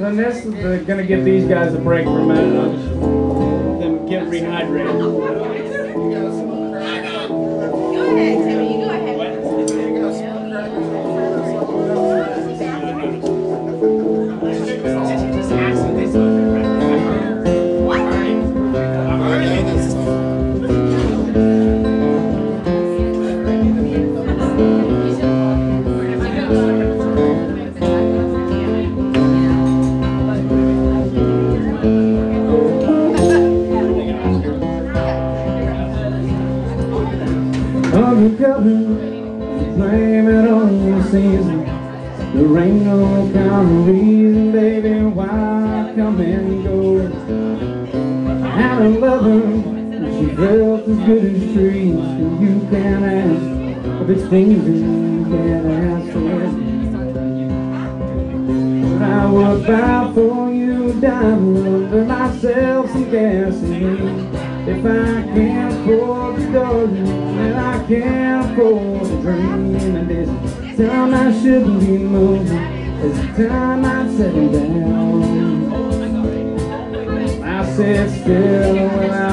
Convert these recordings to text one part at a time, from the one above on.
Then this is gonna give these guys a break for a minute. I'll just let them get rehydrated. as good as trees, and you can't ask for these things you can't ask for. But I would bow for you a diamond and myself some gasoline. If I can't afford the garden, then I can't afford the dream. And this time I shouldn't be moving, it's time I'm setting down. I sit still when I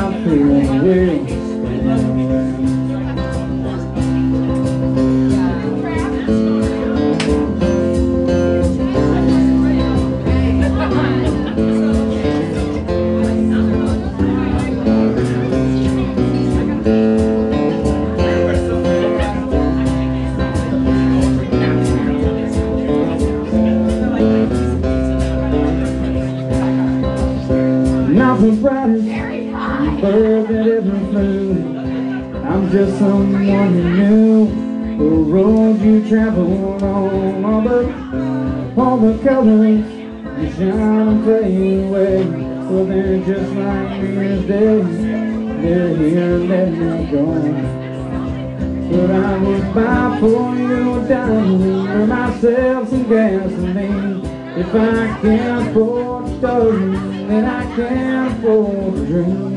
they're here and they're gone. But I would buy for you diamonds and myself some gasoline. If I can't afford a dozen, then I can't afford a dream.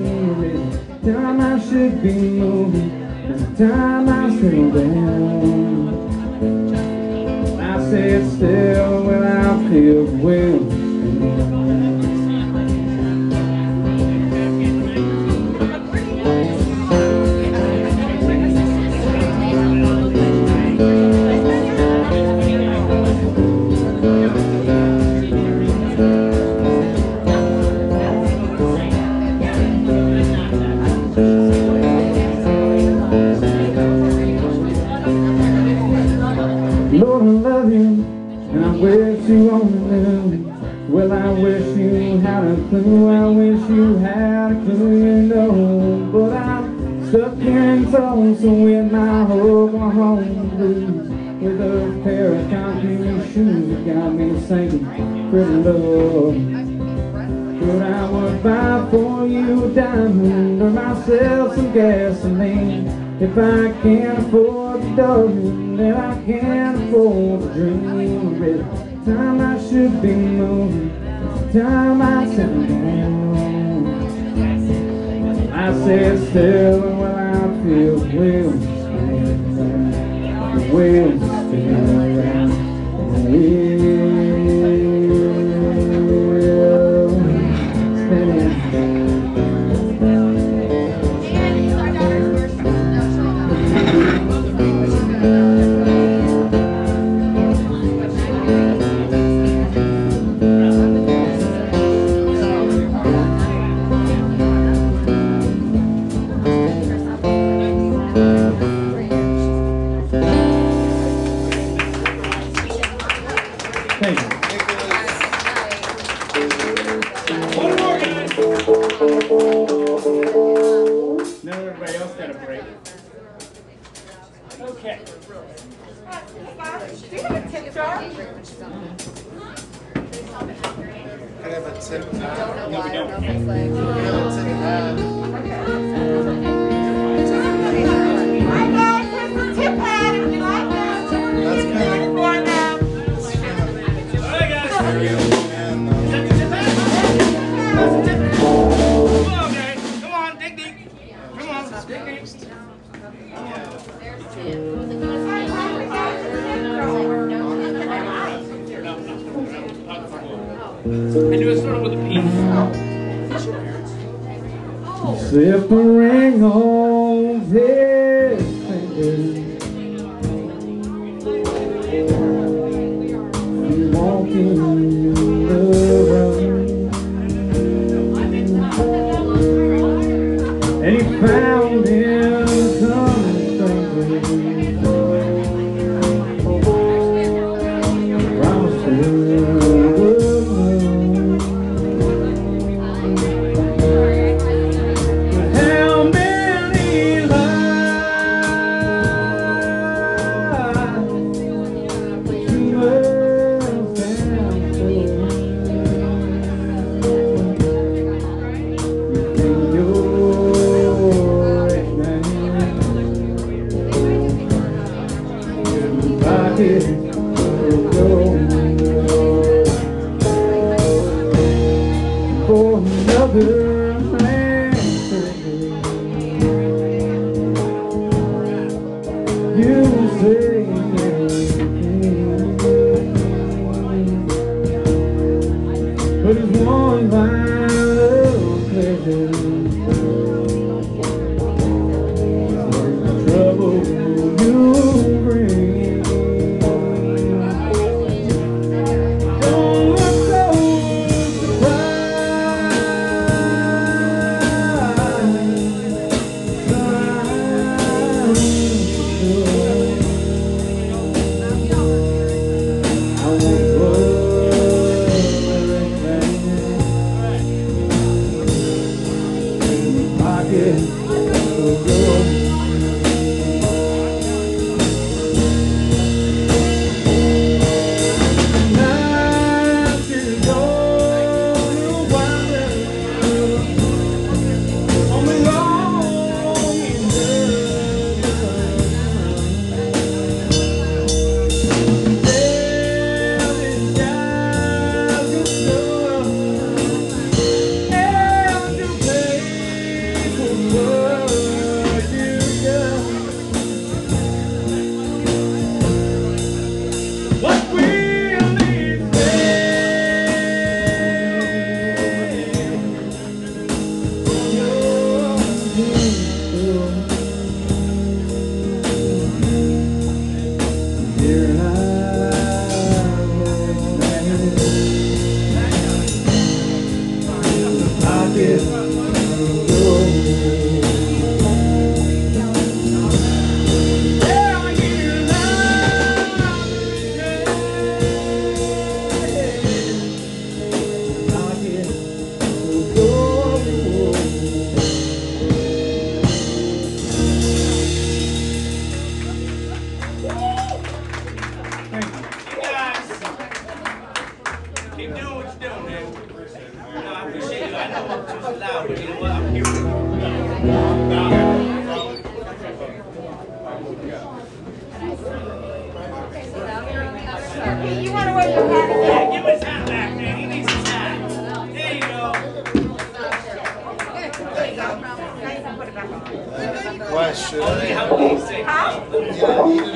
Why should I? how do you say? Huh?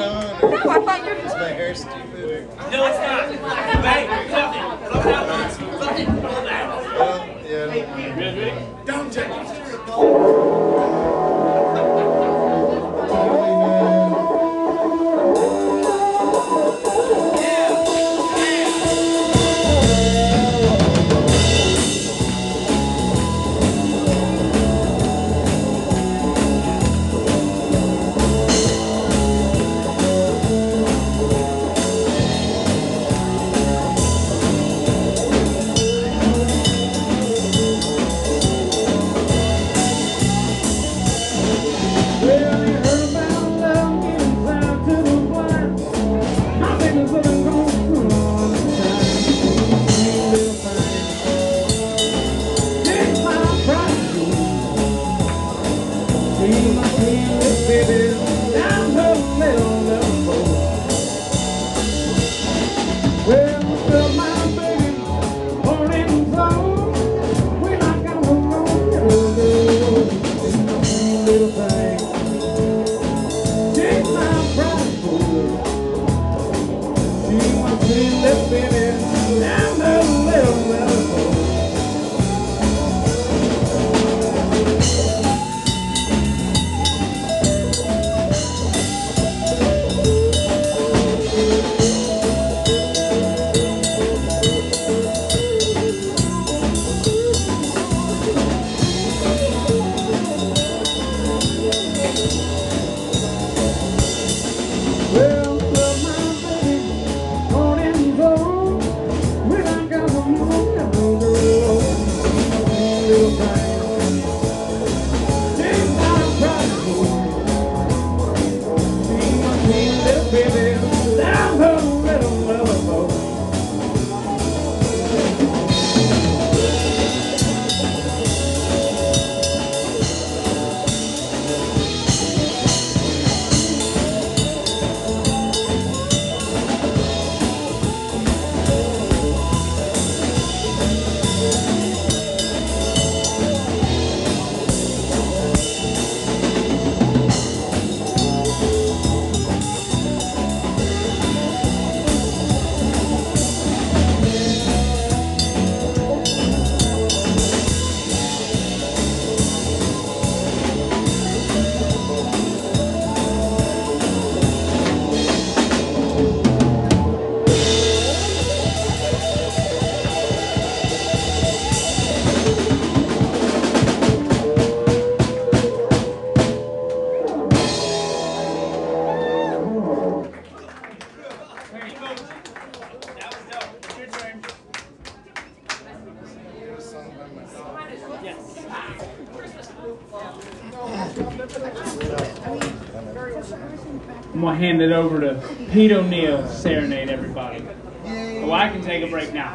hand it over to Pete O'Neill to serenade everybody. Well, I can take a break now.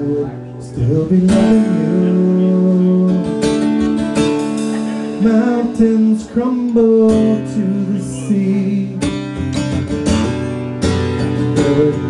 would still be loving you. Mountains crumble to the sea. There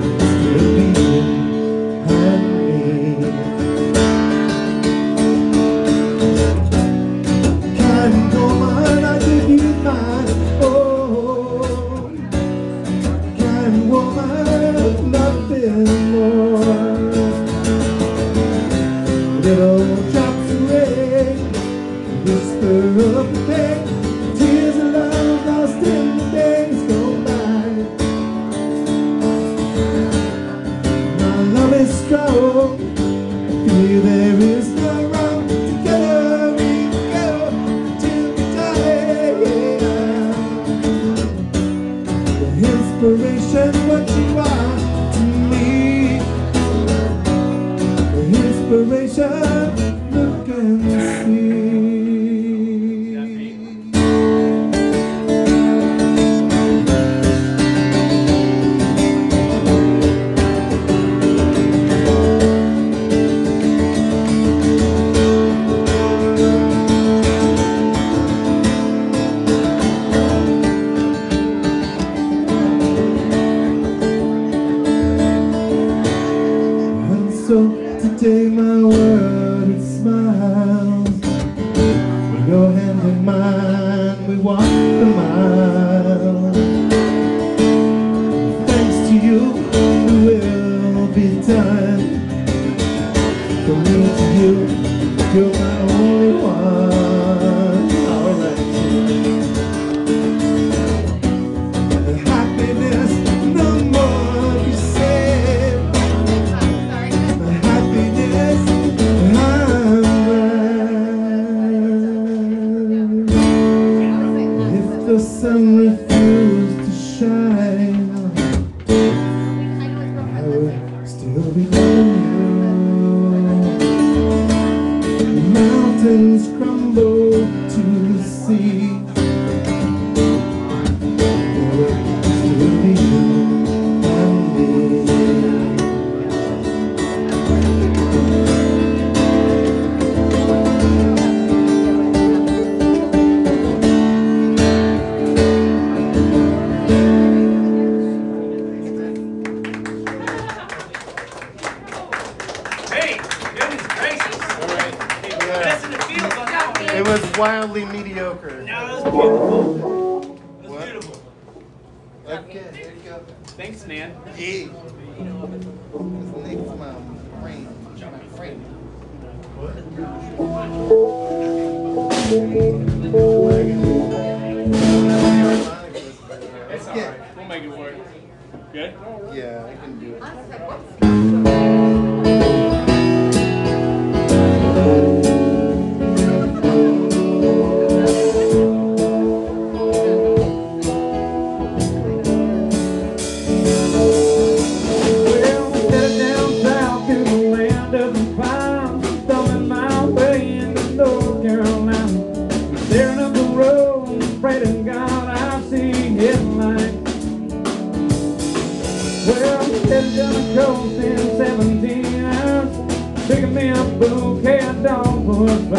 take my It was wildly mediocre. No, was beautiful. Was what? beautiful. Okay, there you go. Thanks, man. It's alright. We'll make it work. Good? Yeah, I can do it. I'm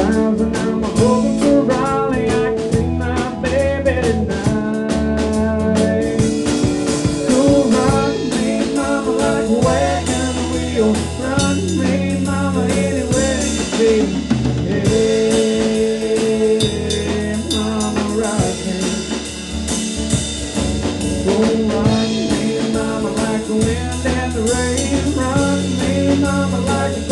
run me, mama, like a wagon wheel. Me, mama, anywhere you. Yeah, mama, rock me. Me, mama, like the wind and the rain. Run me, mama, like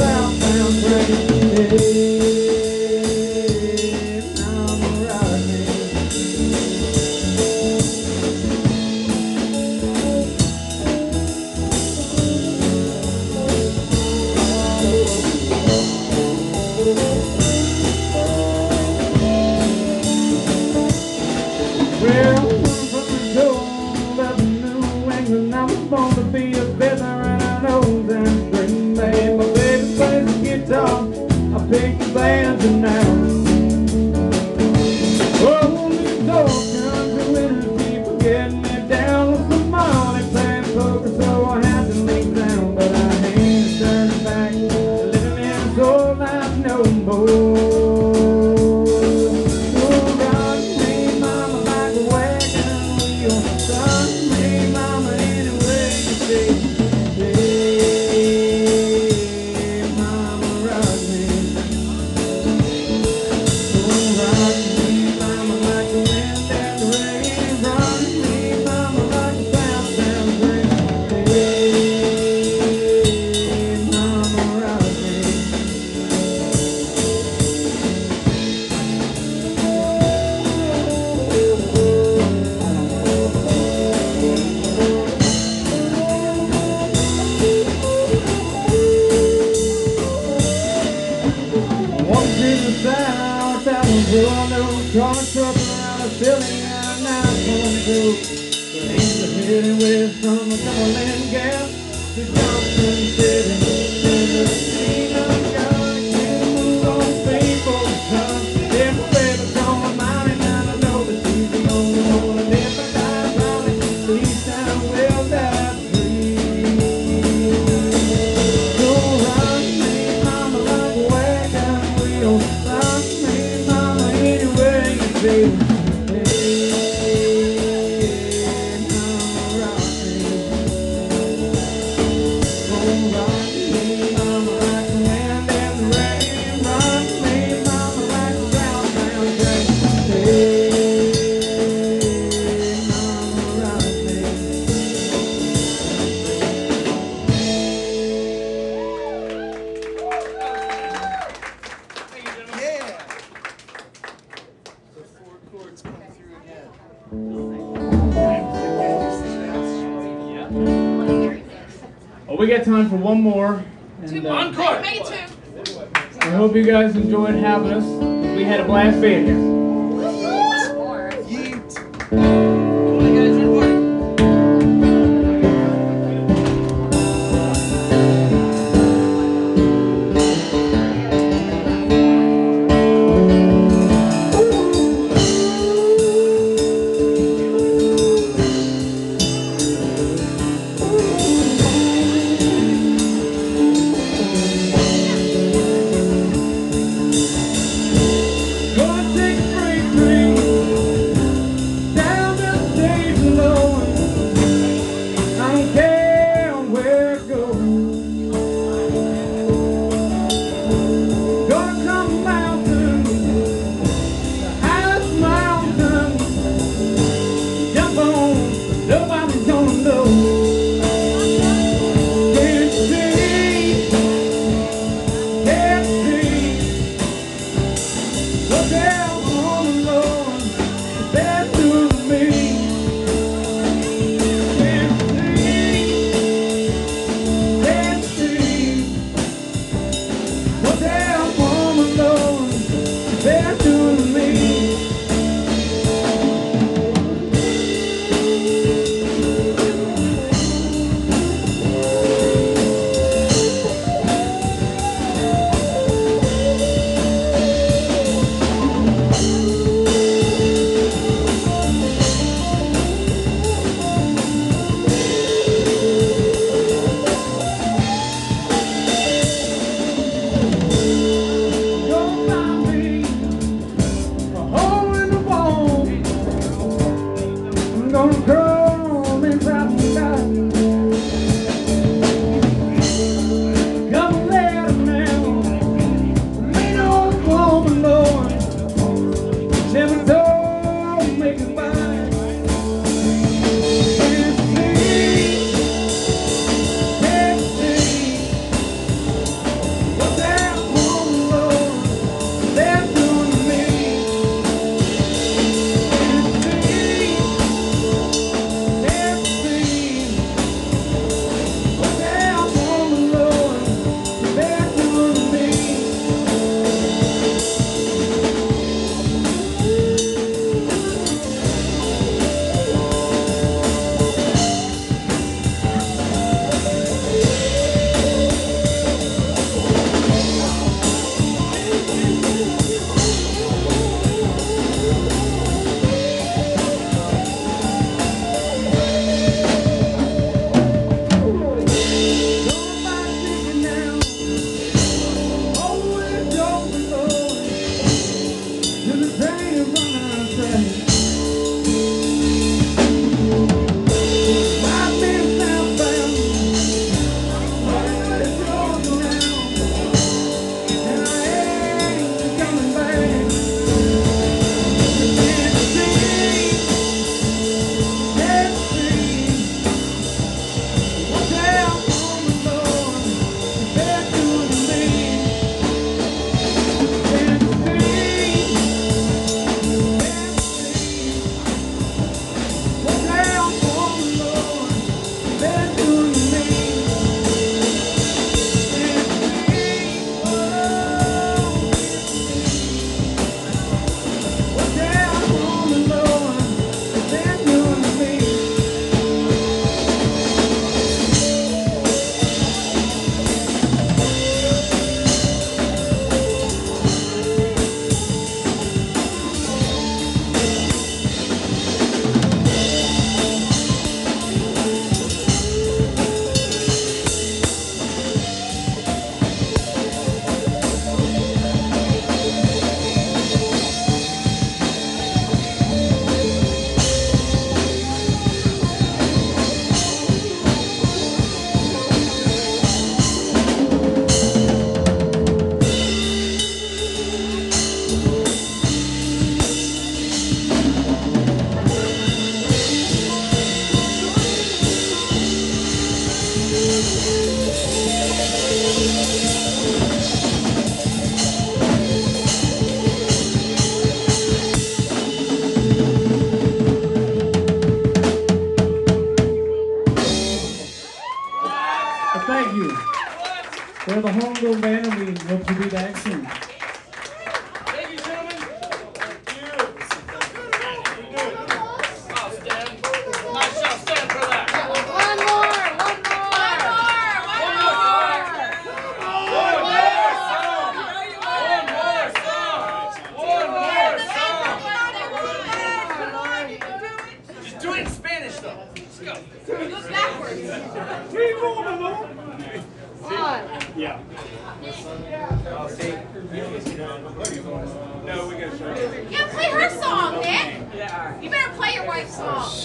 Come girl. I hope you guys enjoyed having us. We had a blast being here.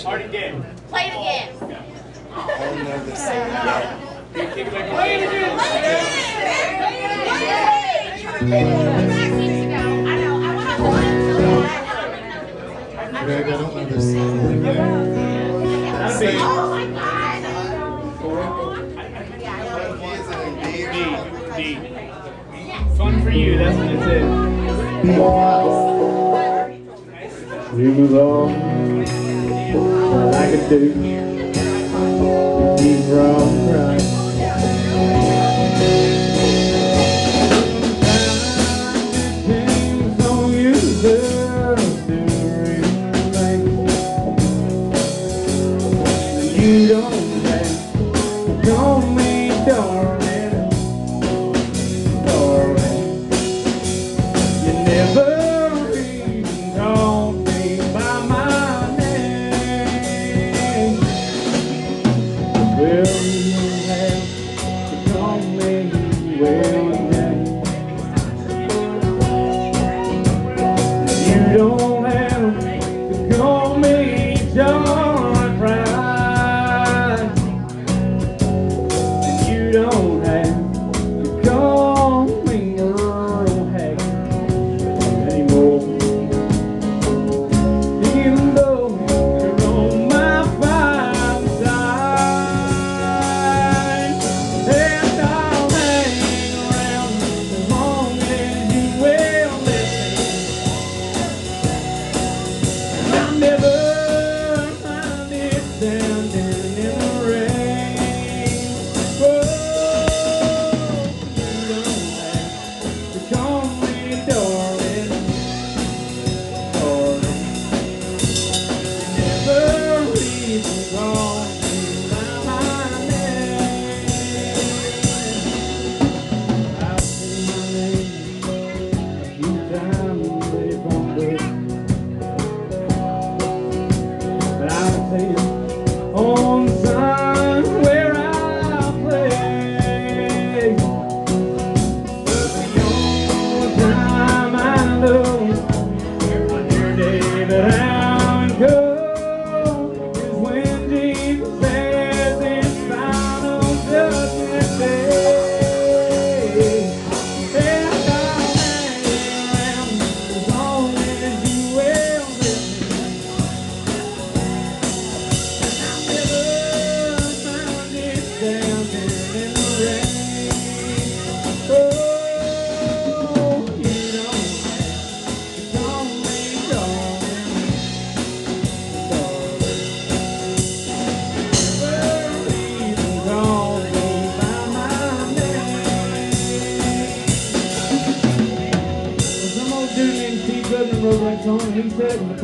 Start again. Play it again. Play it again. Greg, I don't know this song. That'd be. Oh my God. D. D. Fun for you, that's what it is. Dream is like a douche. keep.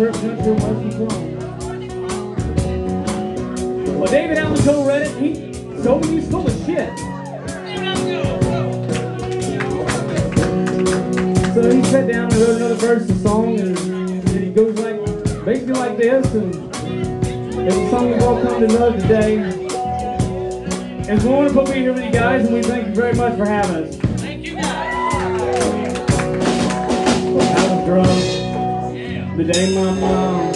Well, David Allan Coe read it. He, so he's full of shit. So he sat down and wrote another verse of the song, and, and it goes like basically like this, and it's a song we've all come to love today. It's wonderful to be here with you guys, and we thank you very much for having us. Today my mom.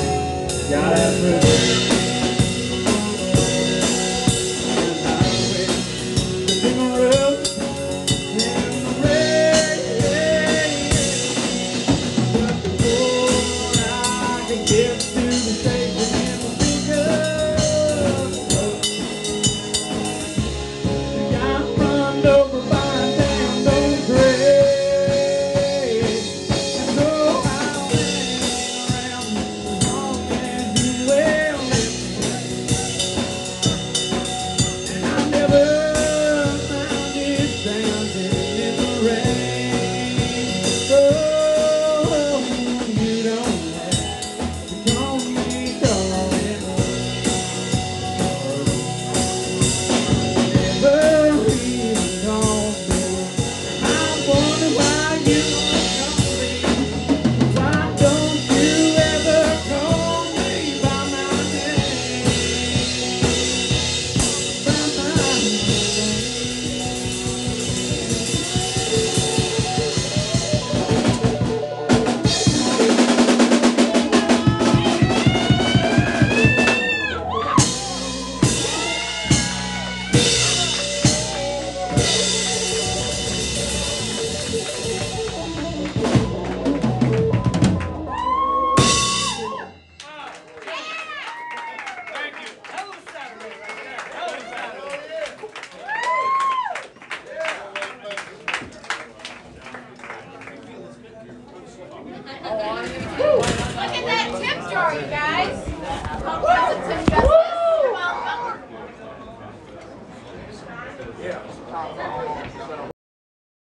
God everything.